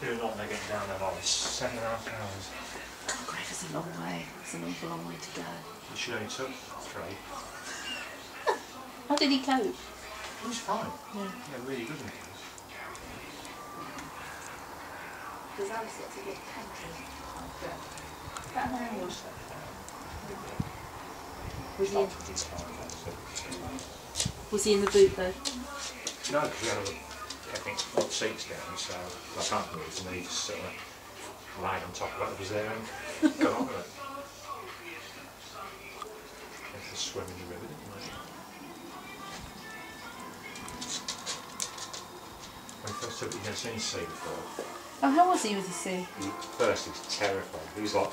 they're getting down there like seven and a half hours. Oh, God, it's a long way. It's an awful long way to go. You should only took three. How did he cope? It was fine. Yeah. Yeah, really good. in it. Because I was at a bit country. About an hour. Was he, in, Started with five, so- was he in the boot though? No, because we had a, I think, four seats down, so I can't move, and then he just sort of lied on top of whatever was there and got on with it. For a swim in the river, didn't we? When he first took it, he'd never seen the sea before. Oh, how was he with the sea? He, first he was terrified. He was like,